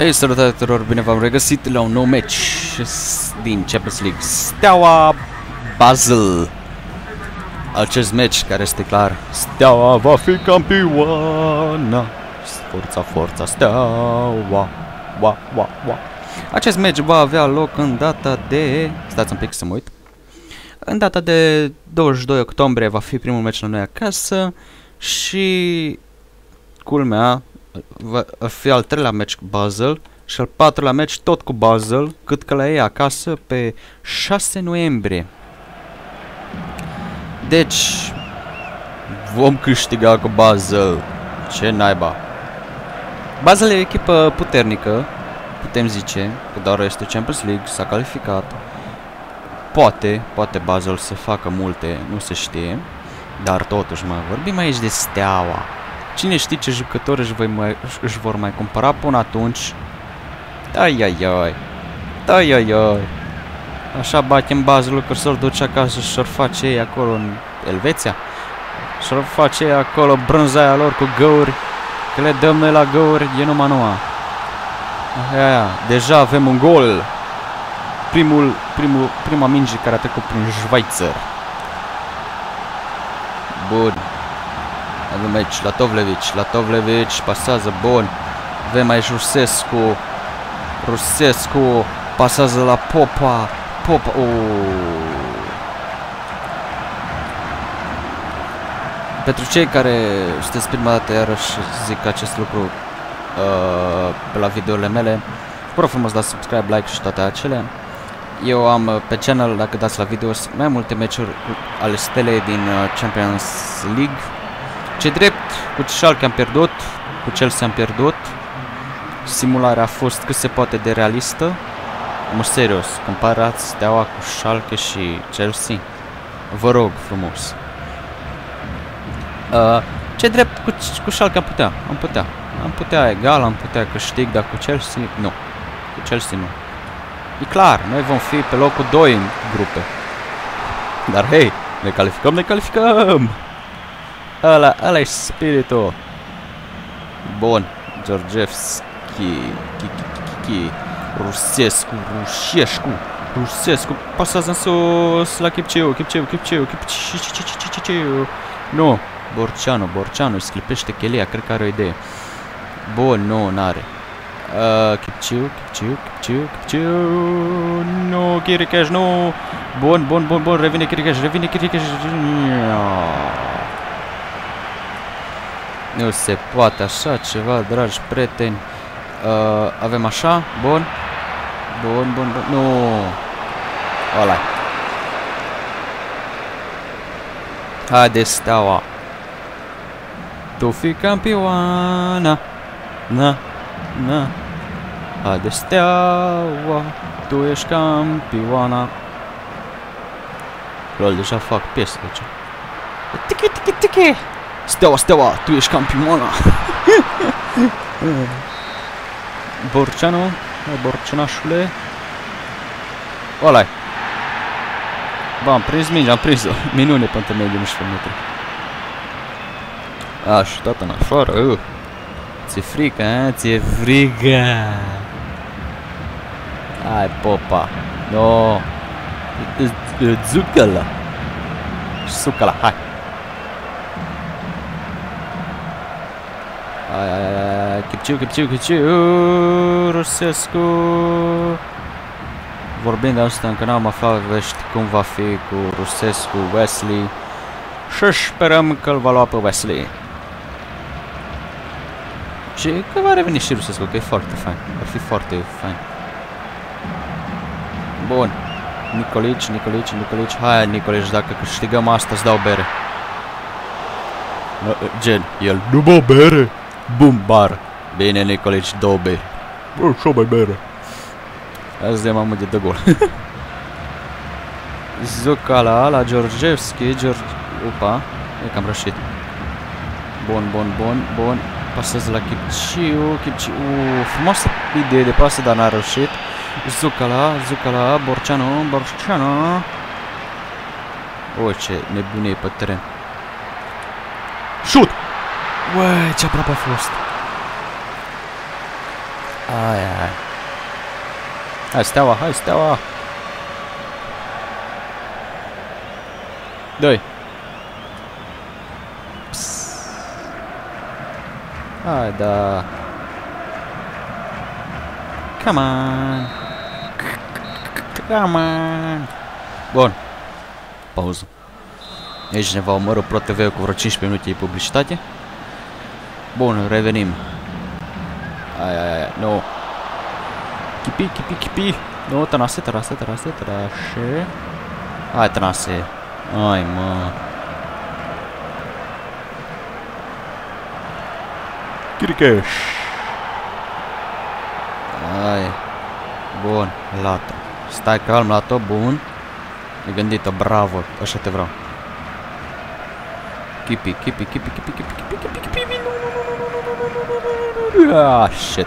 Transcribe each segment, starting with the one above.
Hei, salutare tuturor, bine v-am regăsit la un nou match din Champions League. Steaua Basel. Acest match care este clar Steaua va fi campioana. Forța, forța, Steaua wa, wa, wa. Acest match va avea loc în data de... Stați un pic să mă uit În data de 22 octombrie va fi primul match la noi acasă Și culmea va fi al treilea meci cu Basel și al patrulea meci tot cu Basel, cât că la ei acasă pe 6 noiembrie. Deci, vom câștiga cu Basel. Ce naiba. Basel e o echipă puternică, putem zice, că doar este Champions League, s-a calificat. Poate, poate Basel să facă multe, nu se știe. Dar totuși, mă, vorbim aici de steaua. Cine știe ce jucători își, voi mai, își vor mai cumpăra până atunci? Ai, ai, ai. Ai, ai, ai. Așa batem bază lucruri să-l duce acasă și să-l face ei acolo în Elveția? Și-l face ei acolo brânzaia lor cu găuri. Că le dăm noi la găuri, e numai noua. Aia, deja avem un gol. Primul, primul, prima minge care a trecut prin Schweizer. Bun. Avem aici Latovlevici, Latovlevici pasează bun. Avem aici Rusescu. Rusescu pasează la Popa. Popa. Oh. Pentru cei care sunteți prima dată iarăși zic acest lucru uh, pe la videourile mele, vă rog frumos dați subscribe, like și toate acele. Eu am uh, pe channel, dacă dați la video, mai multe meciuri ale stelei din uh, Champions League ce drept, cu Schalke am pierdut, cu Chelsea am pierdut. Simularea a fost cât se poate de realistă. Mă, serios, comparați Steaua cu Schalke și Chelsea. Vă rog frumos. Uh, ce drept cu, cu Schalke am putea? Am putea. Am putea egal, am putea câștig, dar cu Chelsea nu. Cu Chelsea nu. E clar, noi vom fi pe locul 2 în grupe. Dar hei, ne calificăm, ne calificăm! Ăla, ăla e spiritul. Bun. Georgievski. Kiki. Rusescu. Rușescu. Rusescu. Pasează în sus la Chipciu. Chipciu, Chipciu, Chipciu. Nu. Borceanu, Borceanu îi sclipește chelia, cred că are o idee. Bun, nu, n-are. Uh, Chipciu, Chipciu, Chipciu, Chipciu. Nu, Chiricaș, nu. Bun, bun, bun, bun, revine Chiricaș, revine Chiricaș. Nu se poate așa ceva, dragi prieteni. Uh, avem așa, bun. Bun, bun, bun. Nu. Ăla Haide, steaua. Tu fi campioana. Na, na. Haide, steaua. Tu ești campioana. Lol, deja fac piesă de ce. Tiki, tiki, tiki. Steaua, Steaua, tu ești campioana. Borceanu, Borceanașule. ăla -i. Ba, am prins mingea, am prins-o. Minune pentru mine de 11 metri. A, și tot în afară. Uh. Ți-e frică, a? Ți-e frică. Hai, popa. No. Zucă-la. Sucă-la, hai. Ai, ai, ai, Chipciu, Chipciu, Chipciu, Rusescu. Vorbind de asta, încă n-am aflat vești cum va fi cu Rusescu, Wesley. Și sperăm că îl va lua pe Wesley. Și că va reveni și Rusescu, că e foarte fain. Ar fi foarte fain. Bun. Nicolici, Nicolici, Nicolici. Hai, Nicolici, dacă câștigăm asta, îți dau bere. Gen, el nu mă bere. Bum, bar. Bine, Nicolici, două beri. Bă, și mai bere. Azi de mamă de dă gol. Zucala la Georgievski, George... Upa, e cam rășit. Bun, bun, bun, bun. Pasează la Kipciu, Kipciu. Uh, frumoasă idee de pasă, dar n-a reușit. Zucala, Zucala, Borceanu, Borceanu. O, ce nebunie pe teren. Shoot! Uai, ce aproape a fost. Ai, ai. Hai, steaua, hai, steaua! Doi. Hai, da. Come on. Come on. Bun. Pauză. Aici ne va omoră Pro TV cu vreo 15 minute de publicitate. Bun, revenim. Ai, ai, ai, nu. Chipi, chipi, chipi. Nu, tănase, tănase, tănase, tănase. Hai, tănase. Ai, mă. Chiricheș. Ai. Bun, Lato. Stai calm, Lato, bun. E gândită, bravo, așa te vreau. Kipi, kipi, kipi, kipi, kipi, kipi, kipi, kipi, kipi, nu, Ah, shit.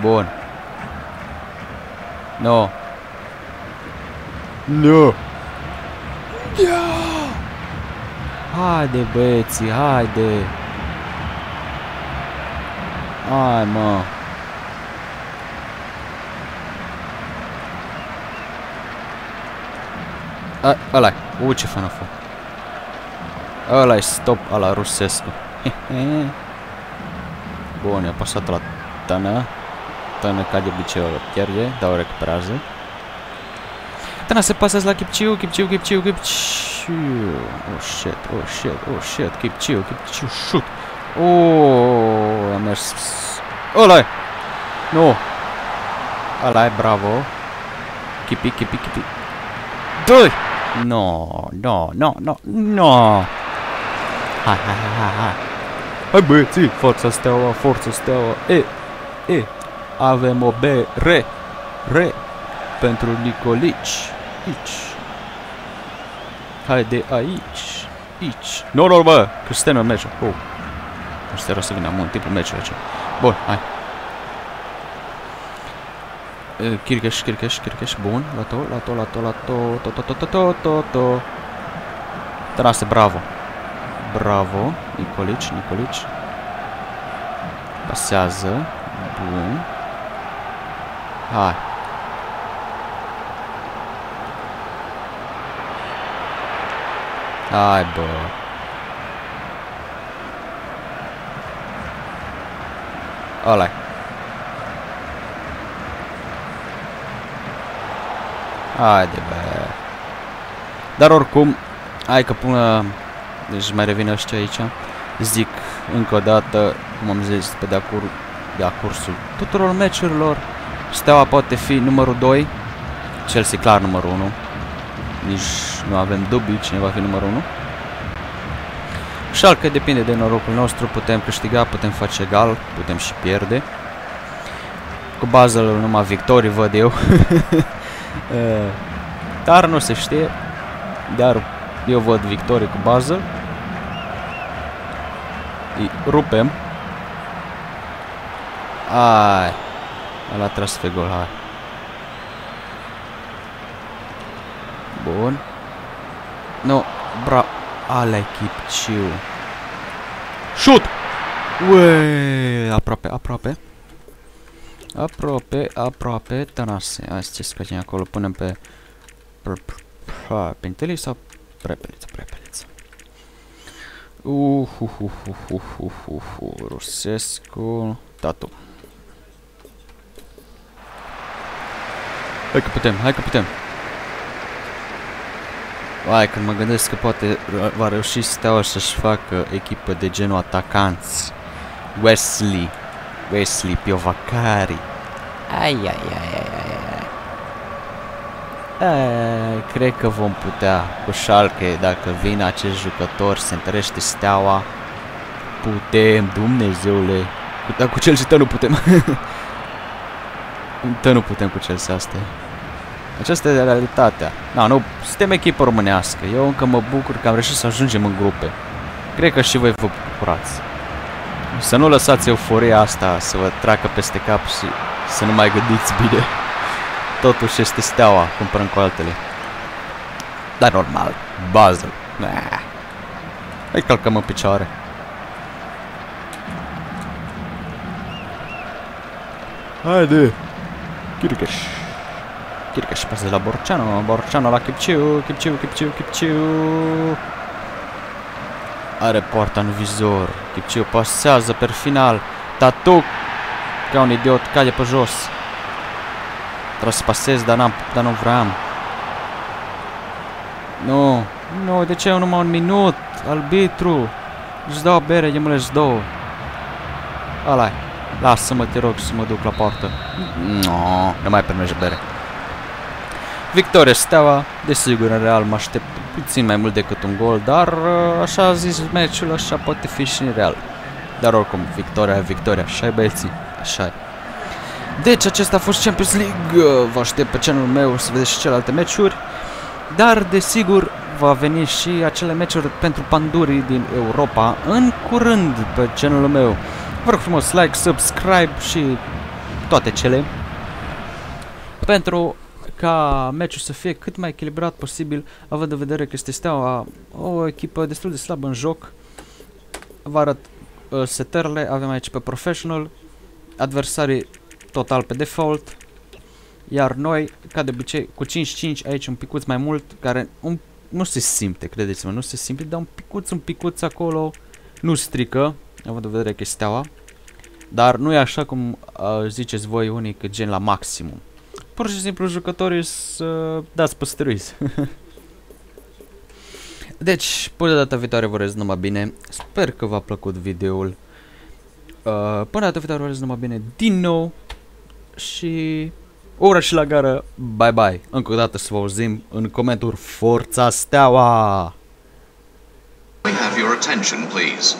Bun. Nu. No. Nu. No. Haide, băieții, haide. Hai, mă. A, ăla -i. U, ce fan a fost ăla stop ala rusescu. Bun, i-a pasat la Tana. Tana ca de obicei o pierde, dar o recuperează. Tana se pasează la Kipciu, Kipciu, Kipciu, Kipciu. Oh shit, oh shit, oh shit, Kipciu, Kipciu, shoot. Oh, a mers... ăla -i. Nu! ăla -i, bravo. Kipi, kipi, kipi. Doi! No, no, no, no, no. Hai, hai, hai, hai, hai. Hai băieții, forța steaua, forța steaua. E, e. Avem o B, re, re. Pentru Nicolici. Aici. Haide aici. Aici. Nu, nu, bă, că suntem în meciul. Oh. Nu știu să vină în timpul meciului aici. Bun, hai. Kirkesh, Kirkesh, Kirkesh, bun. La to, la to, la to, la to, to, to, to, to, to, to, to. Trase, bravo. Bravo. Nicolici, Nicolici. Pasează. Bun. Hai. Hai, bă. Ăla-i. Haide, bă. Dar oricum, hai că până... Deci mai revin ăștia aici. Zic încă o dată, cum am zis, pe de-a cur de cursul tuturor meciurilor. Steaua poate fi numărul 2. Chelsea clar numărul 1. Nici nu avem dubii cine va fi numărul 1. Schalke depinde de norocul nostru, putem câștiga, putem face egal, putem și pierde. Cu Basel numai victorii văd eu. Eh, dar nu se știe. Dar eu văd victorie cu Basel. Îi rupem. Ai. Ăla trebuie să fie gol, hai. Bun. Nu, bra... Ale Kipciu. Shoot! Ue, aproape, aproape. Aproape, aproape, tănase. Hai să ce scăcem acolo, punem pe... Pe intelis sau prepeliță, prepeliță. Uhuhuhuhuhuhu, Rusescu, tatu. Hai că putem, hai că putem. Hai, când mă gândesc că poate va reuși Steaua să-și facă echipă de genul atacanți. Wesley. Wesley Piovacari. Ai, ai, ai, ai, ai, ai. Ai cred că vom putea cu Schalke, dacă vine acest jucător, se întărește Steaua. Putem, Dumnezeule. Dar cu Chelsea nu putem. Tă nu putem cu Chelsea asta. Aceasta e realitatea. Da, nu, suntem echipă românească. Eu încă mă bucur că am reușit să ajungem în grupe. Cred că și voi vă bucurați. Să nu lăsați euforia asta să vă treacă peste cap și să nu mai gândiți bine. Totuși este steaua, cumpărăm cu altele. Dar normal, bază. Nah. Hai călcăm în picioare. Haide! Chircaș! Chircaș pasă de la Borceanu, Borceanu la Chipciu, Chipciu, Chipciu, Chipciu! Are poarta în vizor, Chipciu pasează per final, Tatuc! Ca un idiot, cade pe jos. Trebuie să pasez, dar, n-am, dar nu vreau. Nu. Nu, de ce eu numai un minut? Arbitru. Îți dau bere, eu mă două. ala -i. Lasă-mă, te rog, să mă duc la poartă. No, nu mai primești bere. Victoria Steaua, desigur, în Real mă aștept puțin mai mult decât un gol, dar uh, așa a zis meciul, așa poate fi și în Real. Dar oricum, victoria e victoria, așa e băieții, așa e. Deci acesta a fost Champions League, vă aștept pe channelul meu să vedeți și celelalte meciuri, dar desigur va veni și acele meciuri pentru pandurii din Europa în curând pe channelul meu. Vă rog frumos, like, subscribe și toate cele pentru ca meciul să fie cât mai echilibrat posibil, având în vedere că este Steaua o echipă destul de slabă în joc. Vă arăt uh, setările, avem aici pe Professional, adversarii total pe default, iar noi, ca de obicei, cu 5-5 aici un picuț mai mult, care un, nu se simte, credeți-mă, nu se simte, dar un picuț, un picuț acolo nu strică, având în vedere că e steaua. Dar nu e așa cum uh, ziceți voi unii că gen la maximum. Pur și simplu jucătorii să uh, dați păstrâiți. deci, până data viitoare vă urez numai bine. Sper că v-a plăcut videoul. Uh, până data viitoare vă urez numai bine din nou. Și ora și la gară, bye bye. Încă o dată să vă auzim în comentarii Forța Steaua! We have your attention, please.